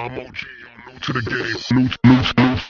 I'm OG, y'all new to the game. New, new, new.